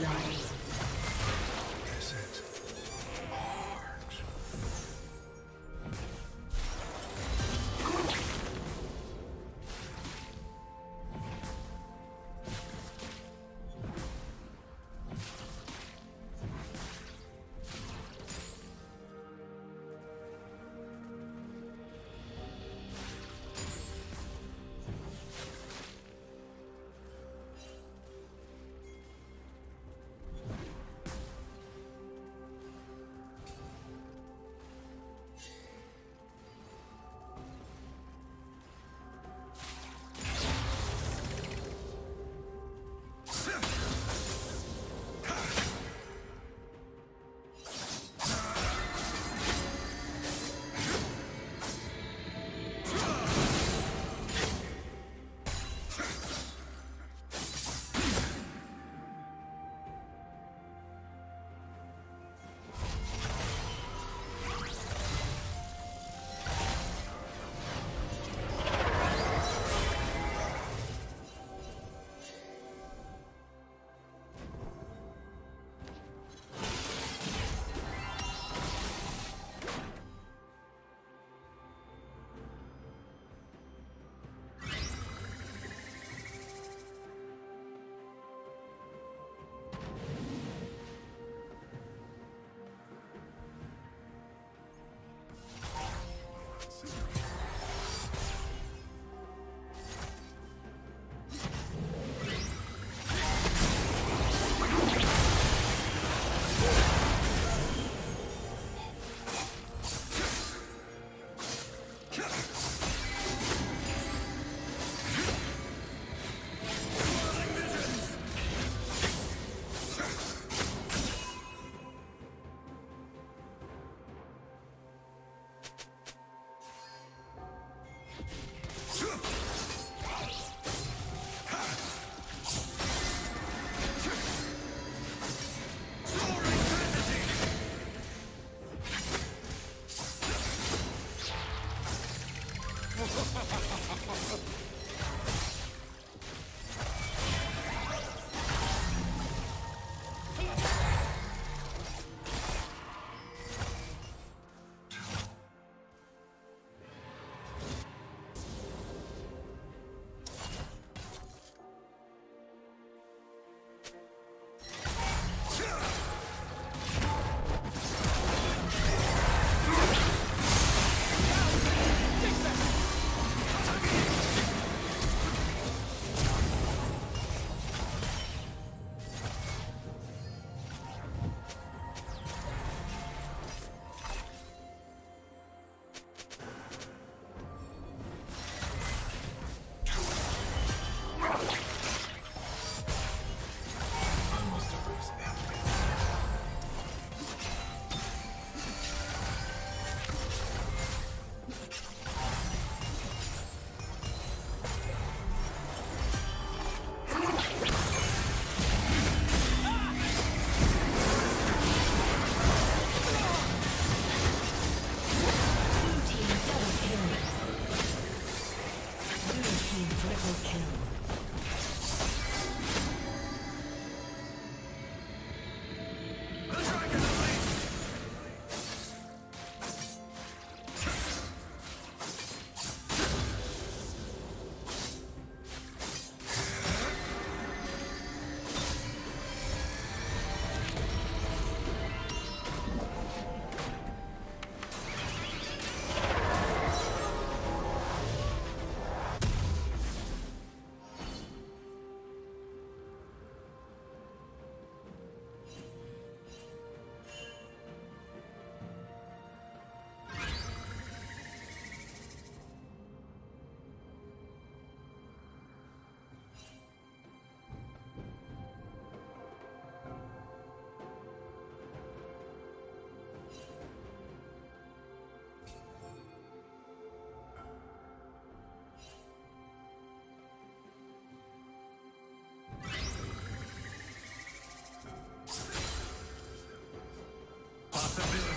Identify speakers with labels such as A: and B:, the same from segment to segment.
A: Blood.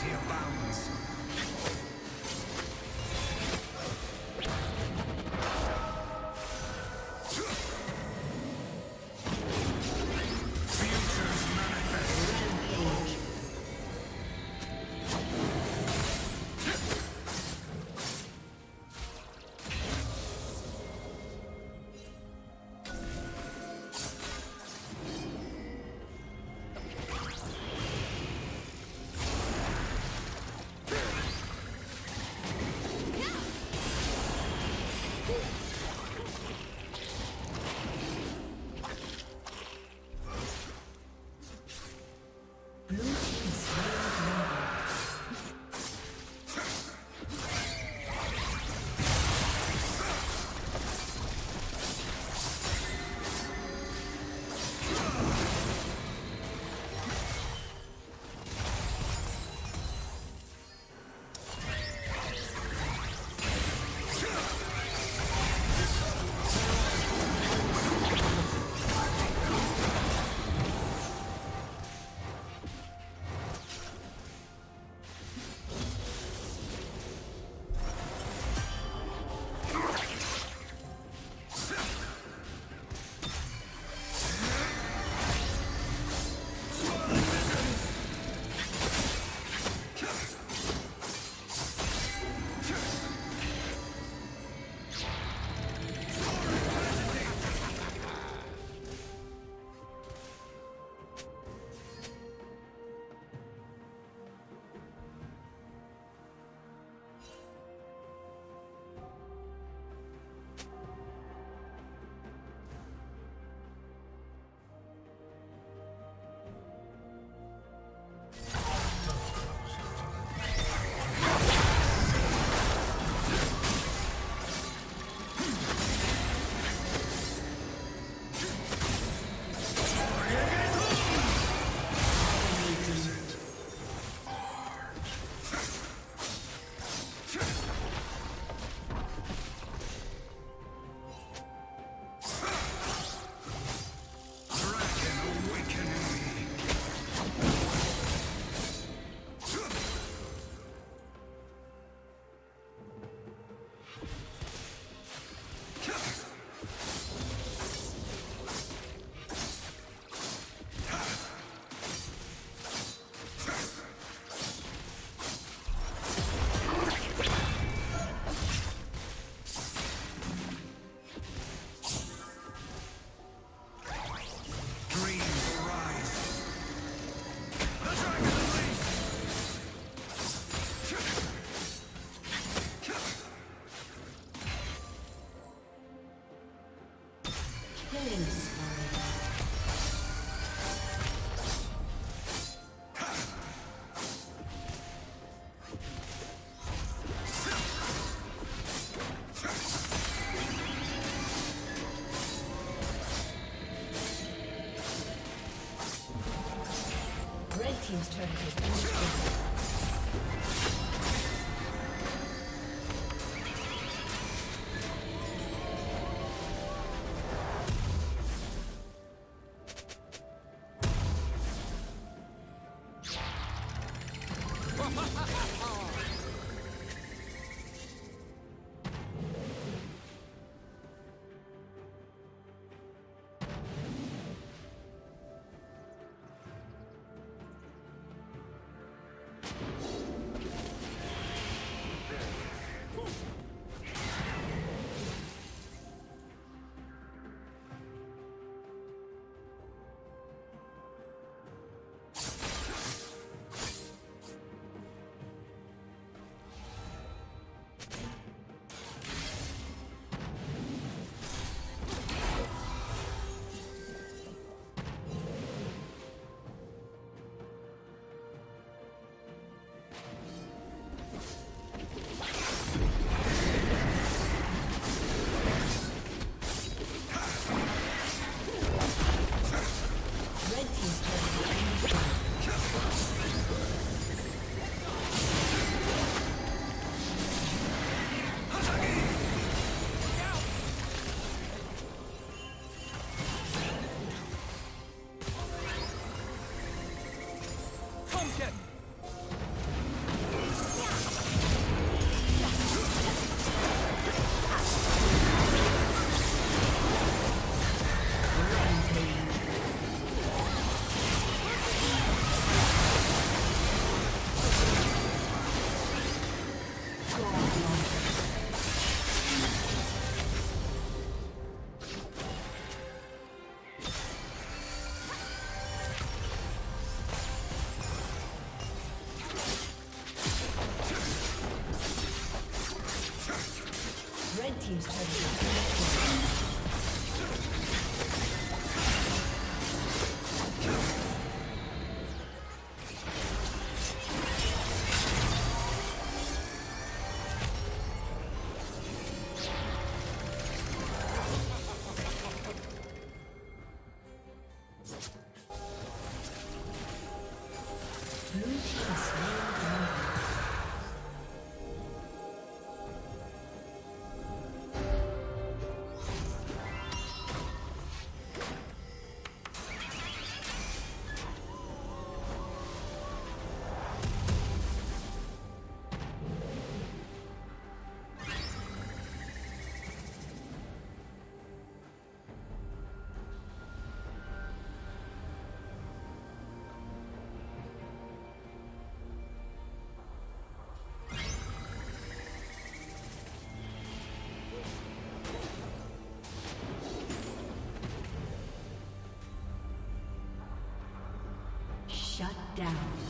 A: Possibility abounds. Pumpkin!
B: Shut down.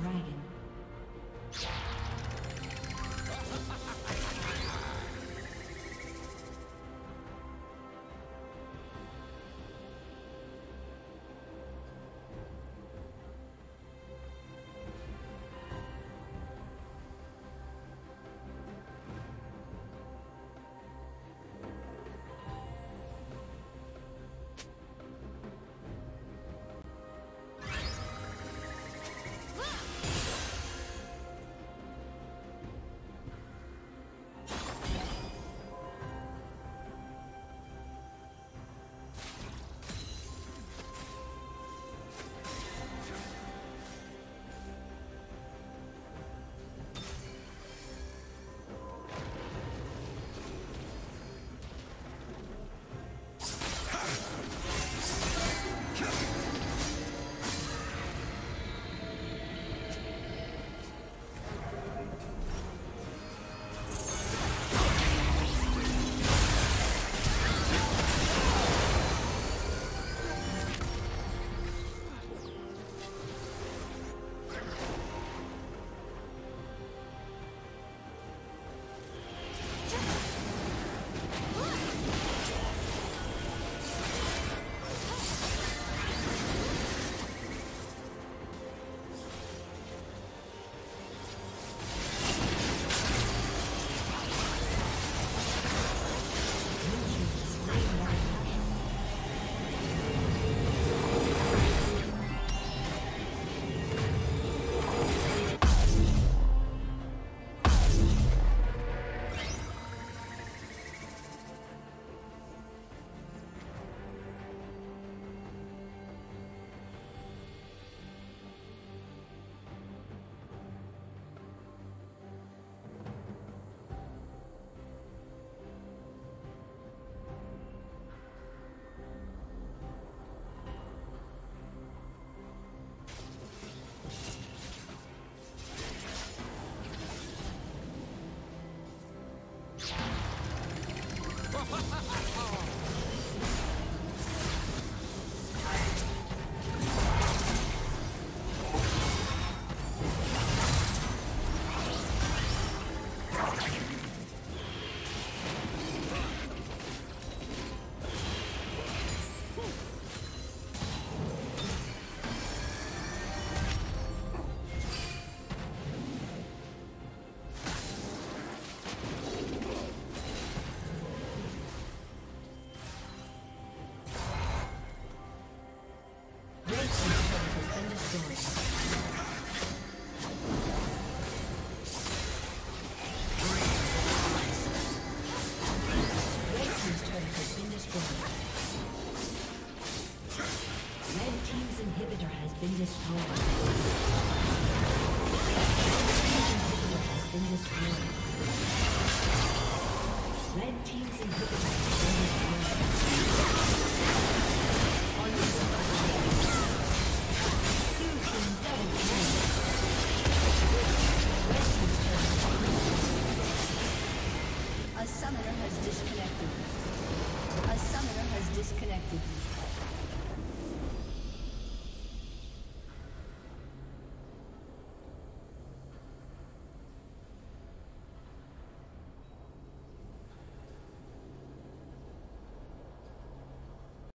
B: dragon.